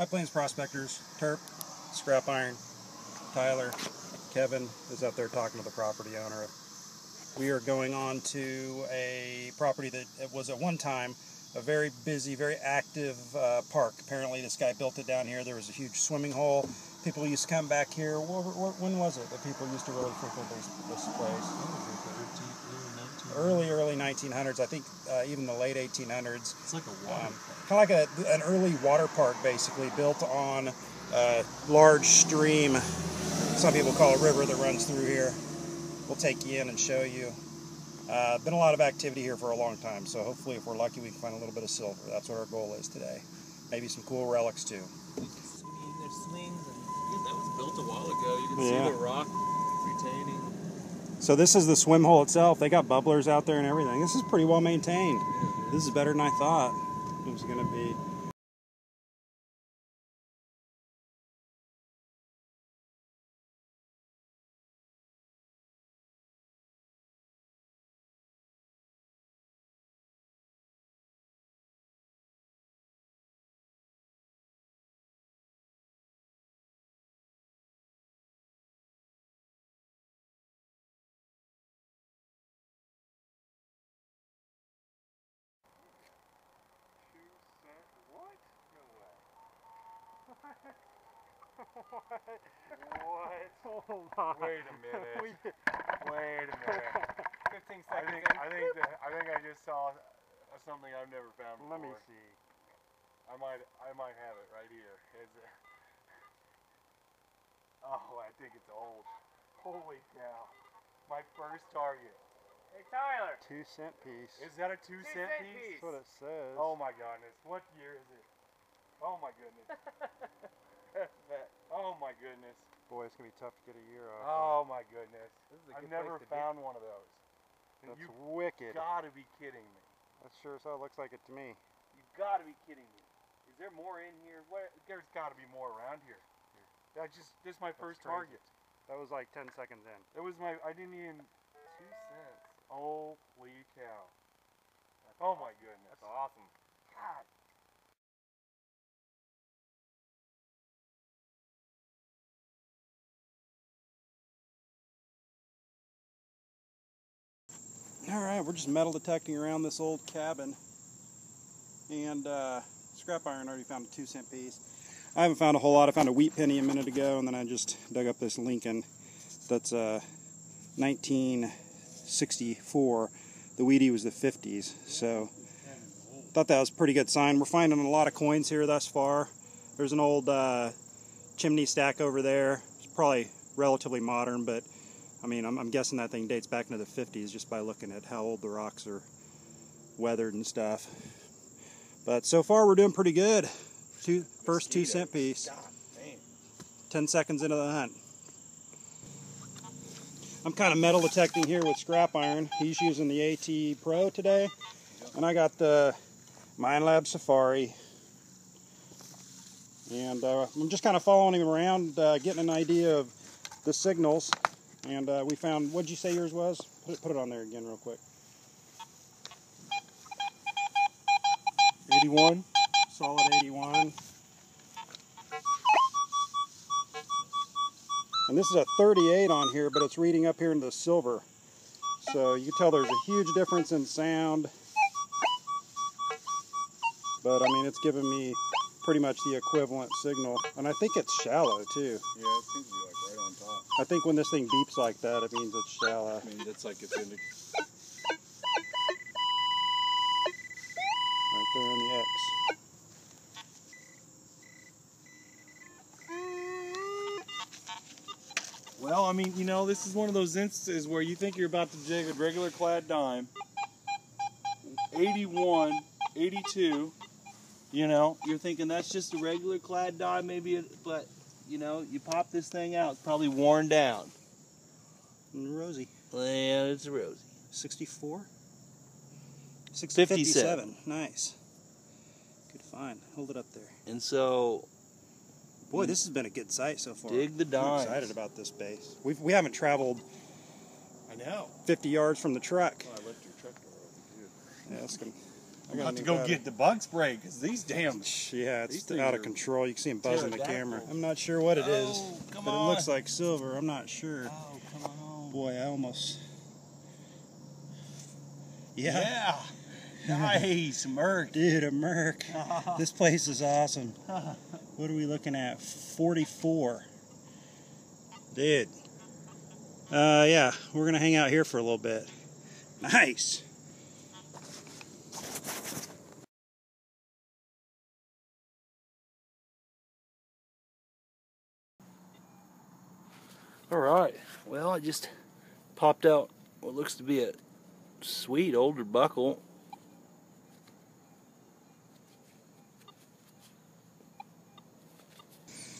High Plains Prospectors, Terp, Scrap Iron, Tyler, Kevin is up there talking to the property owner. We are going on to a property that was at one time a very busy, very active uh, park. Apparently, this guy built it down here. There was a huge swimming hole. People used to come back here. When was it that people used to really frequent this place? Early, early 1900s. I think uh, even the late 1800s. It's like a water um, Kind of like a, an early water park, basically, built on a large stream. Some people call it a river that runs through here. We'll take you in and show you. Uh, been a lot of activity here for a long time, so hopefully if we're lucky we can find a little bit of silver. That's what our goal is today. Maybe some cool relics too. There's swings and yeah, that was built a while ago. You can yeah. see the rock retaining. So this is the swim hole itself. They got bubblers out there and everything. This is pretty well maintained. This is better than I thought it was going to be. What? Oh, Hold on. Wait a minute. Wait a minute. 15 seconds. I think I think that, I think I just saw something I've never found before. Let me see. I might I might have it right here. Is it? Oh, I think it's old. Holy cow! My first target. Hey Tyler. Two cent piece. Is that a two, two cent, cent piece? piece? That's what it says. Oh my goodness. What year is it? Oh my goodness. oh my goodness. Boy, it's gonna be tough to get a year off. Oh my goodness. I've never found one of those. That's wicked. you wicked. gotta be kidding me. That sure as hell looks like it to me. You've gotta be kidding me. Is there more in here? What, there's gotta be more around here. I just this is my That's first crazy. target. That was like ten seconds in. It was my I didn't even two cents. Holy cow. That's oh my goodness. That's awesome. God All right, we're just metal detecting around this old cabin. And uh, scrap iron already found a two cent piece. I haven't found a whole lot. I found a wheat penny a minute ago, and then I just dug up this Lincoln that's uh, 1964. The Wheatie was the 50s, so thought that was pretty good sign. We're finding a lot of coins here thus far. There's an old uh, chimney stack over there. It's probably relatively modern, but I mean, I'm, I'm, guessing that thing dates back into the 50s just by looking at how old the rocks are weathered and stuff. But so far, we're doing pretty good. Two, first two cent piece. 10 seconds into the hunt. I'm kind of metal detecting here with scrap iron. He's using the AT Pro today. And I got the Minelab Safari. And uh, I'm just kind of following him around, uh, getting an idea of the signals. And uh, we found, what'd you say yours was? Put it, put it on there again real quick. 81. Solid 81. And this is a 38 on here, but it's reading up here into the silver. So you can tell there's a huge difference in sound. But I mean, it's giving me pretty much the equivalent signal. And I think it's shallow too. Yeah, it seems to be like right on top. I think when this thing beeps like that, it means it's shallow. I mean, it's like it's in the... Right there on the X. Well, I mean, you know, this is one of those instances where you think you're about to dig a regular clad dime. 81, 82, you know, you're thinking that's just a regular clad dime, maybe, but you know, you pop this thing out, it's probably worn down. And Rosie. Yeah, it's a Rosie. 64? 57. 57. Nice. Good find. Hold it up there. And so. Boy, this has been a good site so far. Dig the dimes. I'm excited about this base. We've, we haven't traveled. I know. 50 yards from the truck. Oh, I left your truck door open too. Yeah, that's gonna. I I'm about to go get the bug spray because these damn. Yeah, it's These out of control. You can see him buzzing the camera. I'm not sure what it is, Oh, but on. it looks like silver. I'm not sure. Oh, come on. Boy, I almost. Yeah, Yeah. nice, Merc. dude, a Merc. this place is awesome. What are we looking at? 44. Dude. Uh, yeah, we're gonna hang out here for a little bit. Nice. All right. Well, I just popped out what looks to be a sweet older buckle.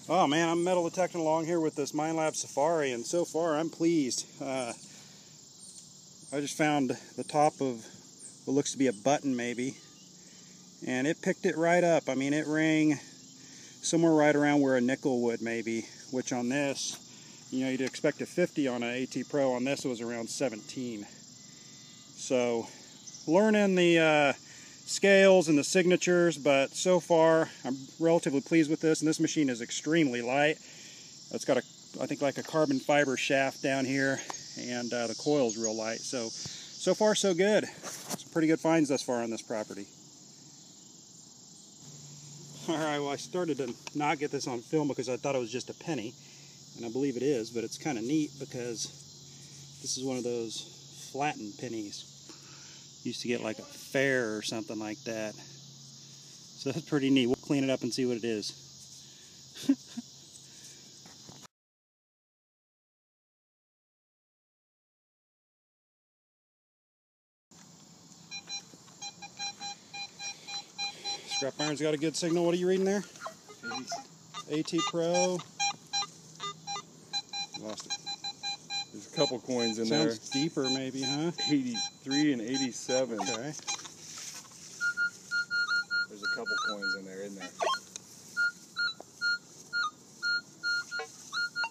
Oh man, I'm metal detecting along here with this Minelab Safari, and so far I'm pleased. Uh, I just found the top of what looks to be a button, maybe, and it picked it right up. I mean, it rang somewhere right around where a nickel would, maybe. Which on this, you know, you'd expect a 50 on an AT Pro. On this, it was around 17. So, learning the uh, scales and the signatures, but so far I'm relatively pleased with this. And this machine is extremely light. It's got a, I think, like a carbon fiber shaft down here, and uh, the coil's real light. So, so far so good. Some pretty good finds thus far on this property. All right, well I started to not get this on film because I thought it was just a penny, and I believe it is, but it's kind of neat because this is one of those flattened pennies. Used to get like a fair or something like that. So that's pretty neat. We'll clean it up and see what it is. Scrap iron's got a good signal. What are you reading there? AT Pro. Lost it. There's a couple coins in there. Sounds deeper, maybe, huh? 83 and 87. Okay. There's a couple coins in there, isn't there?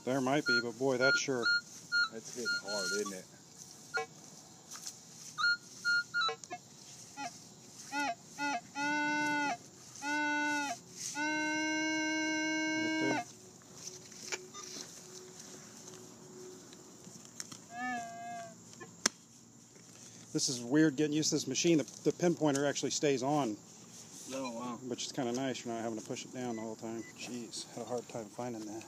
There might be, but boy, that's sure. That's hitting hard, isn't it? This is weird getting used to this machine. The, the pinpointer actually stays on, Oh, wow. which is kind of nice. You're not having to push it down the whole time. Jeez, had a hard time finding that.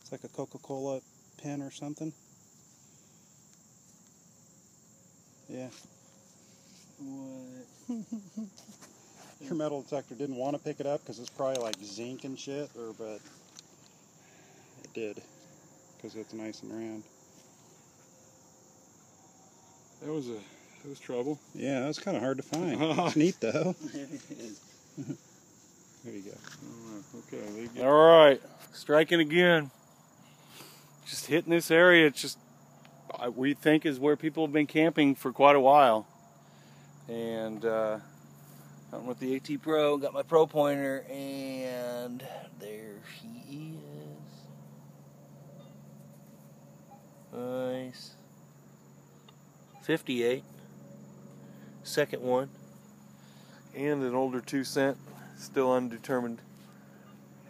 It's like a Coca-Cola pin or something. Yeah, What? your metal detector didn't want to pick it up because it's probably like zinc and shit, or but it did because it's nice and round. That was a that was trouble. Yeah, that was kind of hard to find. it's neat though. There you go. Okay, they get All right, striking again. Just hitting this area. It's just we think is where people have been camping for quite a while. And uh, I'm with the AT Pro. Got my Pro pointer, and there she is. Nice. 58. Second one. and an older two cent, still undetermined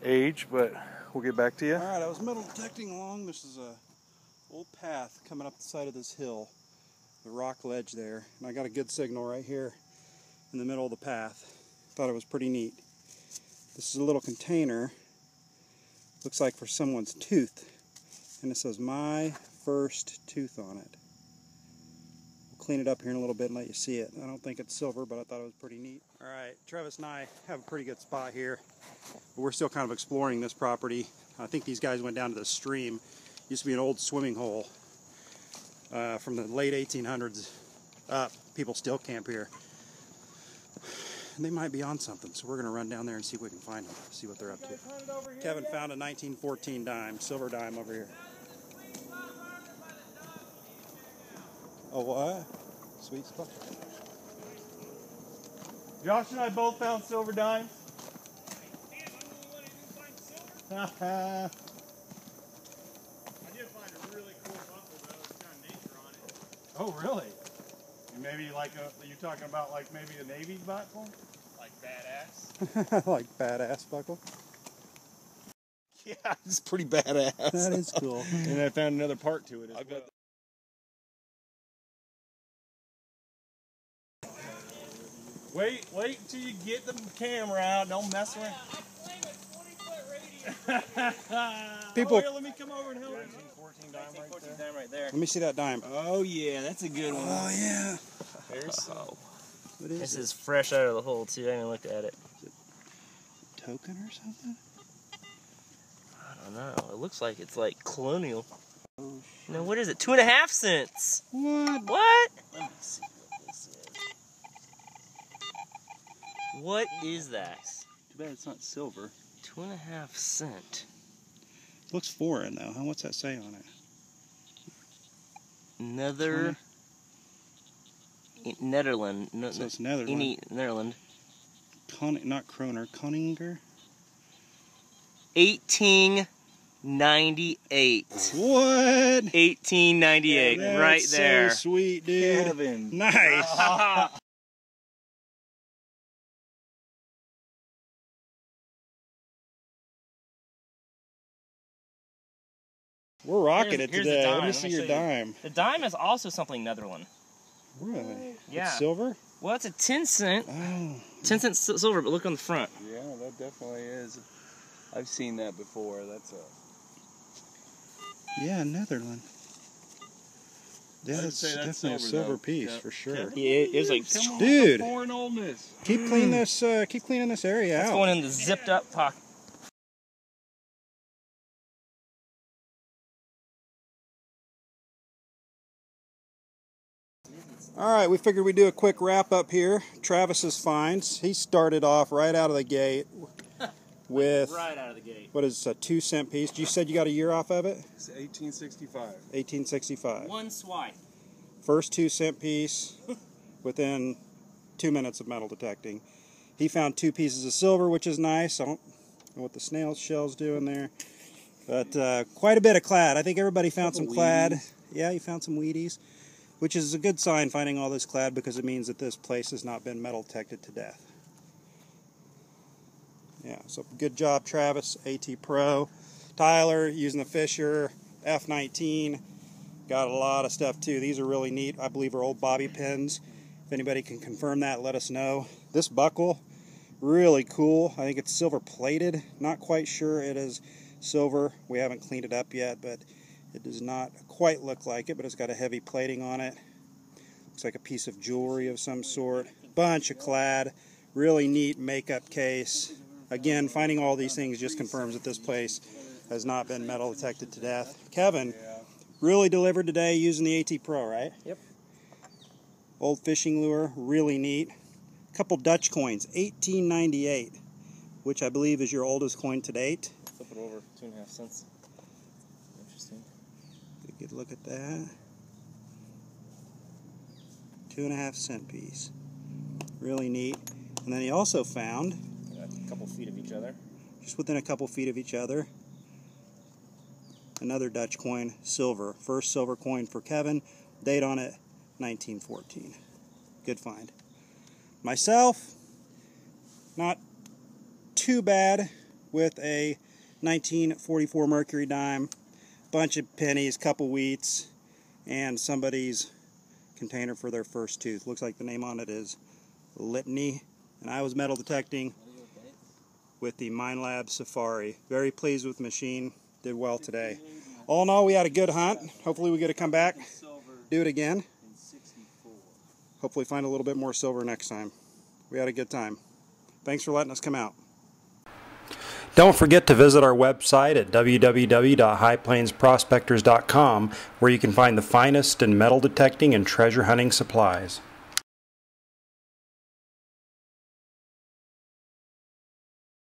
age, but we'll get back to you. All right, I was metal detecting along. This is a old path coming up the side of this hill, the rock ledge there, and I got a good signal right here in the middle of the path. Thought it was pretty neat. This is a little container. Looks like for someone's tooth, and it says "My First Tooth" on it. We'll clean it up here in a little bit and let you see it. I don't think it's silver, but I thought it was pretty neat. All right, Travis and I have a pretty good spot here. But we're still kind of exploring this property. I think these guys went down to the stream. Used to be an old swimming hole uh, from the late 1800s up. People still camp here. And they might be on something, so we're going to run down there and see if we can find them, see what they're up to. Kevin found a 1914 dime, silver dime over here. Oh, what? Sweet spot. Josh and I both found silver dimes. I did find a really cool buckle though. It's got nature on it. oh, really? Maybe like a, you talking about like maybe a navy buckle? Like badass. like badass buckle. Yeah, it's pretty badass. That is cool. and I found another part to it as I well. Wait, wait until you get the camera out. Don't mess around. People- Oh, here, let me come over and help you. 14 dime right there. Dime right there. Let me see that dime. Oh yeah, that's a good one. Oh yeah. There's some. What is This it? is fresh out of the hole too. I haven't looked at it. Token or something? I don't know. It looks like it's like colonial. Oh No, what is it? Two and a half cents. What? What? Let me see what this is. What is that? Too bad it's not silver. Two and a half cent. Looks foreign though. Huh? What's that say on it? Nether. Netherland. No, So it's Netherland. Any Netherland. Con- not Kroner. Koninger. 1898. What? 1898. That's right so there. sweet, dude. Kevin. Nice. We're rocking Here's- it here's the today. Let dime. me Let see me your show you. dime. the dime is also something Netherland. Really? Yeah. It's silver? Well, it's a 10 cent. Oh. 10 cent silver, but look on the front. Yeah, that definitely is. I've seen that before. That's a. Yeah, Netherland. Yeah, that's say that's definitely a silver, silver though. piece Yeah. for sure. Kevin. Yeah, it, it like Come on, Dude. Foreign oldness. Keep cleaning this. Uh, keep cleaning this area That's out. going in the zipped up pocket. All right, we figured we'd do a quick wrap up here. Travis's finds. He started off right out of the gate with Right out of the gate. what is a two cent piece. You said you got a year off of it? It's 1865. 1865. One swipe. First two cent piece within two minutes of metal detecting. He found two pieces of silver, which is nice. I don't know what the snail shell's doing there. But uh, quite a bit of clad. I think everybody found some Couple clad. Yeah, you found some Wheaties, which is a good sign finding all this clad because it means that this place has not been metal detected to death. Yeah, so good job, Travis, AT Pro. Tyler using the Fisher F19. Got a lot of stuff too. These are really neat. I believe are old bobby pins. If anybody can confirm that, let us know. This buckle, really cool. I think it's silver plated. Not quite sure it is silver. We haven't cleaned it up yet, but it does not quite look like it, but it's got a heavy plating on it. Looks like a piece of jewelry of some sort. Bunch of clad. Really neat makeup case. Again, finding all these things just confirms that this place has not been metal detected to death. Kevin, really delivered today using the AT Pro, right? Yep. Old fishing lure, really neat. Couple Dutch coins, 1898, which I believe is your oldest coin to date. Flip it over. Two and a half cents. Interesting. Get a good look at that. Two and a half cent piece. Really neat. And then he also found, A couple feet of each other. just within a couple feet of each other, another Dutch coin, silver. First silver coin for Kevin. Date on it, 1914. Good find. Myself, not too bad with a 1944 Mercury dime, bunch of pennies, couple wheats, and somebody's container for their first tooth. Looks like the name on it is Litany. And I was metal detecting with the Minelab Safari. Very pleased with the machine. Did well today. All in all, we had a good hunt. Hopefully, we get to come back, do it again. Hopefully, find a little bit more silver next time. We had a good time. Thanks for letting us come out. Don't forget to visit our website at www.highplainsprospectors.com where you can find the finest in metal detecting and treasure hunting supplies.